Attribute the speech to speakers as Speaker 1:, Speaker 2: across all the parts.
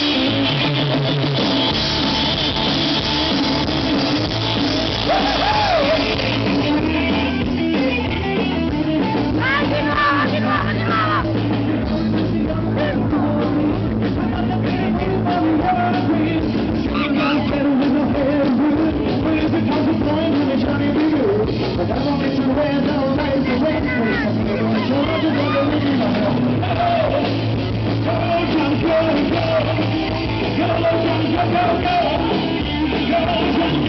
Speaker 1: you.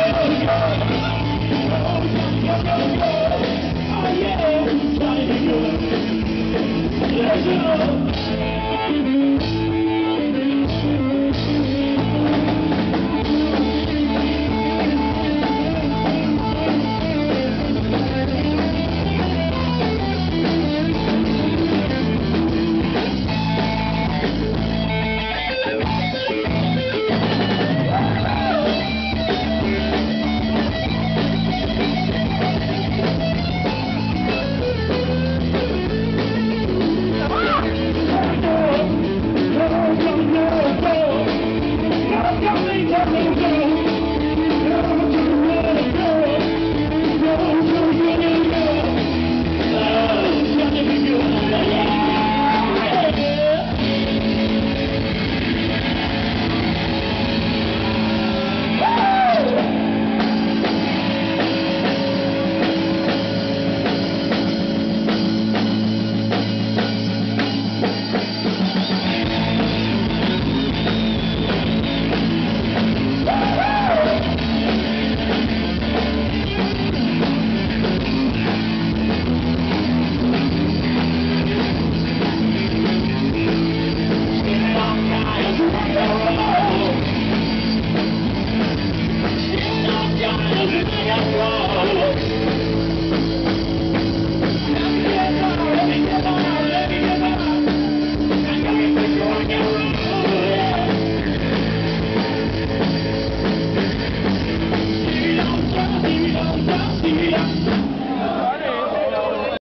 Speaker 1: Oh, yeah.